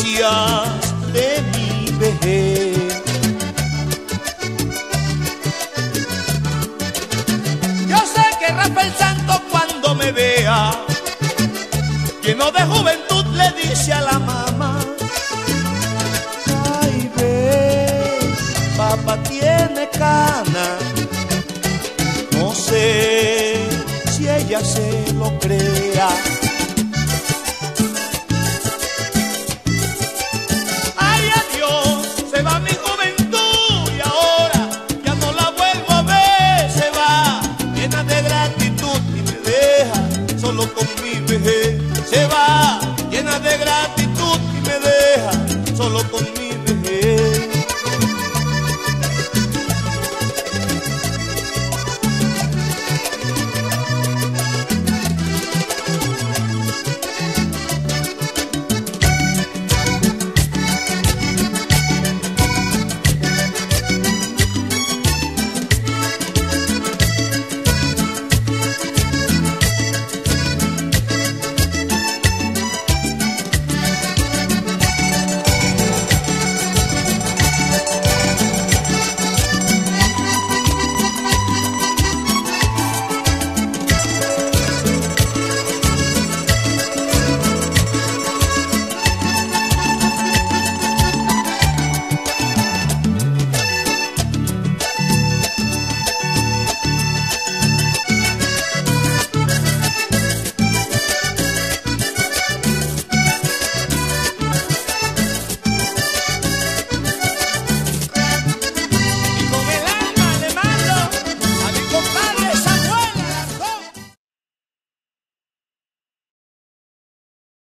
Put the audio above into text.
de mi vejez. Yo sé que Rafael Santo cuando me vea, lleno de juventud, le dice a la mamá, ay ve, papá tiene cana, no sé si ella se lo crea